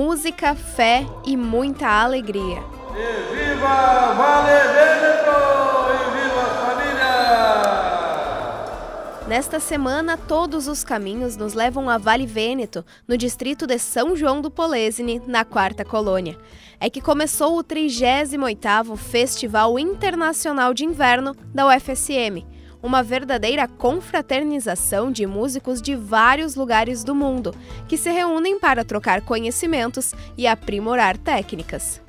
música, fé e muita alegria. E viva Vale Vêneto e viva família! Nesta semana, todos os caminhos nos levam a Vale Vêneto, no distrito de São João do Polesine, na Quarta Colônia. É que começou o 38º Festival Internacional de Inverno da UFSM, uma verdadeira confraternização de músicos de vários lugares do mundo, que se reúnem para trocar conhecimentos e aprimorar técnicas.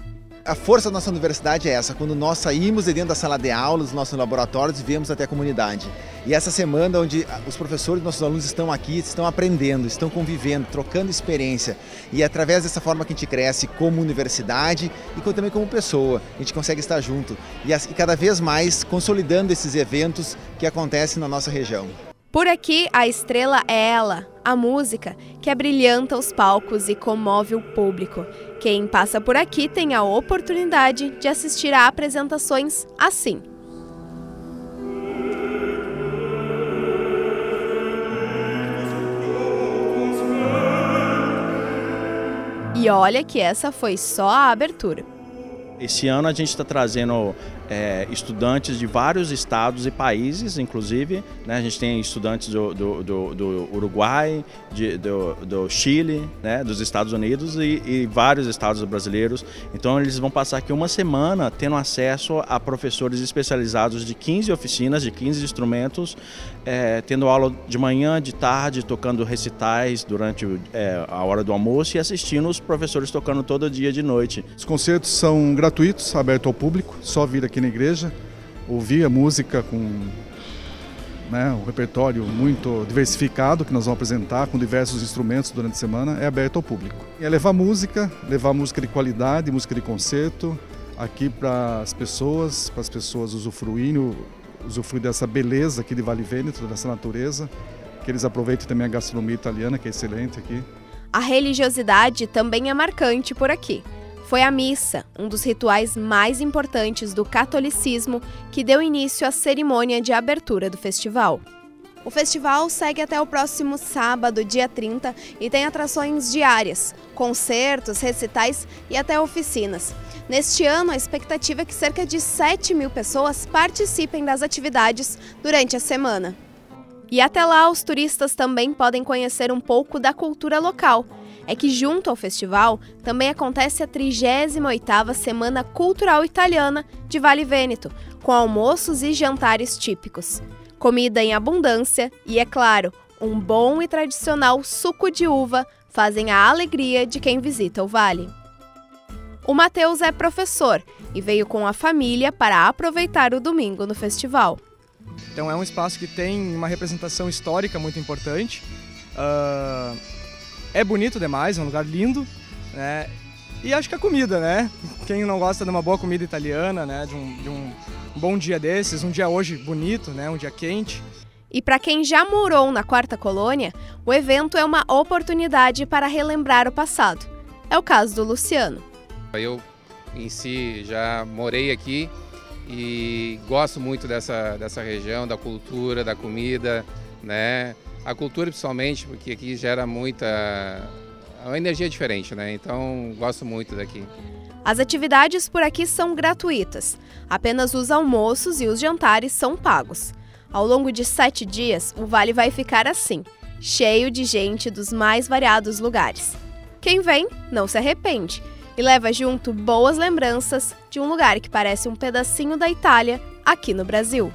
A força da nossa universidade é essa, quando nós saímos de dentro da sala de aula, dos nossos laboratórios e viemos até a comunidade. E essa semana onde os professores, nossos alunos estão aqui, estão aprendendo, estão convivendo, trocando experiência. E é através dessa forma que a gente cresce como universidade e também como pessoa. A gente consegue estar junto e cada vez mais consolidando esses eventos que acontecem na nossa região. Por aqui, a estrela é ela, a música, que abrilhanta os palcos e comove o público. Quem passa por aqui tem a oportunidade de assistir a apresentações assim. E olha que essa foi só a abertura. Esse ano a gente está trazendo é, estudantes de vários estados e países, inclusive. Né? A gente tem estudantes do, do, do, do Uruguai, de, do, Chile, né? dos Estados Unidos e, e, vários estados brasileiros. Então eles vão passar aqui uma semana tendo acesso a professores especializados de 15 oficinas, de 15 instrumentos, é, tendo aula de manhã, de tarde, tocando recitais durante é, a hora do almoço e assistindo os professores tocando todo dia de noite. Os concertos são gratuitos, abertos ao público, só vir aqui na igreja, ouvir a música com né, um repertório muito diversificado que nós vamos apresentar com diversos instrumentos durante a semana, é aberto ao público. É levar música, levar música de qualidade, música de concerto, aqui para as pessoas, para as pessoas usufruírem, usufruir dessa beleza aqui de Vale Vêneto, dessa natureza, que eles aproveitem também a gastronomia italiana, que é excelente aqui. A religiosidade também é marcante por aqui foi a missa, um dos rituais mais importantes do catolicismo, que deu início à cerimônia de abertura do festival. O festival segue até o próximo sábado, dia 30, e tem atrações diárias, concertos, recitais e até oficinas. Neste ano, a expectativa é que cerca de 7 mil pessoas participem das atividades durante a semana. E até lá, os turistas também podem conhecer um pouco da cultura local é que junto ao festival também acontece a 38ª Semana Cultural Italiana de Vale Vêneto, com almoços e jantares típicos, comida em abundância e, é claro, um bom e tradicional suco de uva fazem a alegria de quem visita o vale. O Matheus é professor e veio com a família para aproveitar o domingo no festival. Então é um espaço que tem uma representação histórica muito importante. Uh é bonito demais, é um lugar lindo, né? E acho que a comida, né? Quem não gosta de uma boa comida italiana, né? De um, de um bom dia desses, um dia hoje bonito, né? Um dia quente. E para quem já morou na Quarta Colônia, o evento é uma oportunidade para relembrar o passado. É o caso do Luciano. Eu, em si, já morei aqui e gosto muito dessa, dessa região, da cultura, da comida, né? A cultura principalmente, porque aqui gera muita uma energia diferente, né? Então gosto muito daqui. As atividades por aqui são gratuitas. Apenas os almoços e os jantares são pagos. Ao longo de sete dias, o vale vai ficar assim, cheio de gente dos mais variados lugares. Quem vem não se arrepende e leva junto boas lembranças de um lugar que parece um pedacinho da Itália aqui no Brasil.